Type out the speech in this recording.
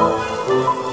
Música